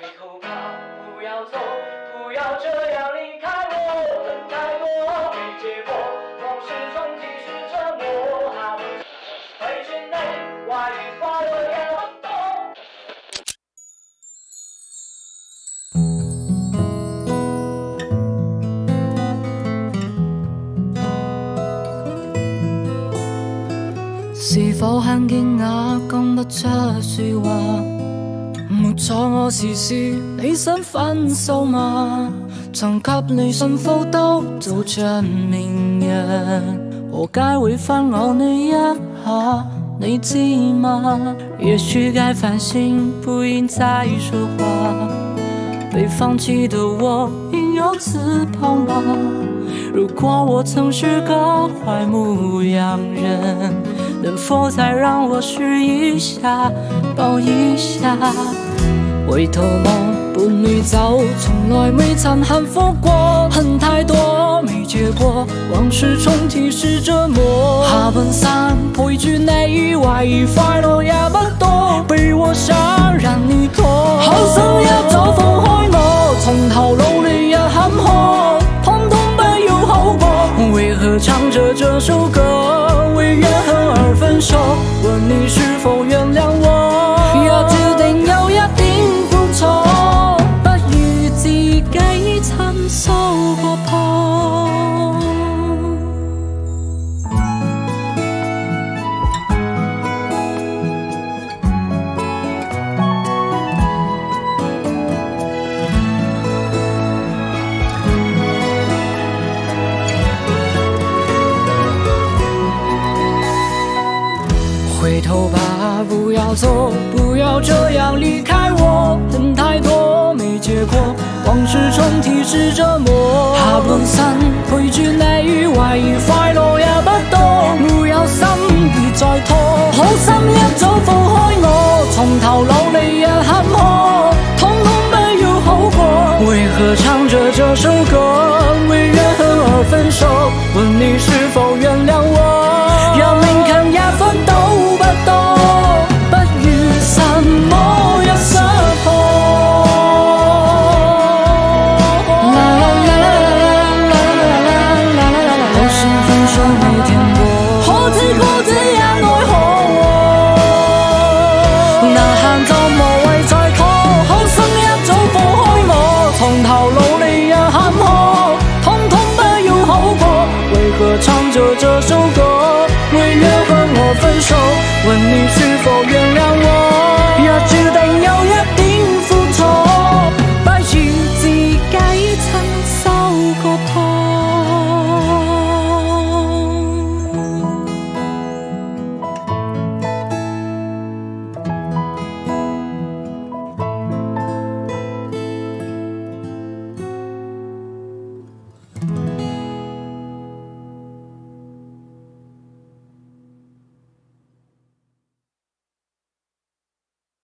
回头吧，不要走，不要这样离开我。恨太多，没结果，往事终究是折磨。回是否很惊讶，讲不出说话？错我时是你想分手吗？曾给你幸福都就像名人，我该会反我你一下，你知吗？也许该反省，不应再说话。被放弃的我，应有此保吧。如果我曾是个坏牧羊人，能否再让我试一下，抱一下？回头望，不迷走，从来没曾幸福过。恨太多没结果，往事重提是折磨。半生陪住你，内外快乐也不多，被我伤让你痛。好生一早放开，我从头努力也坎坷，通通没有好过。为何唱着这首歌，为怨恨而分手？问你是。头吧，不要走，不要这样离开我。恨太多，没结果，往事重提是折磨。下半生陪住你，怀疑快乐也不多。没有心，别再拖。好心一早放开我，从头努力也坎坷，统统不要好过。为何唱着这首歌？难行，就无谓再拖？好心一早放开我，从头努力也坎坷，通通不要好过。为何唱着这首歌，为了和我分手？问你是否原谅我？若注定有缘。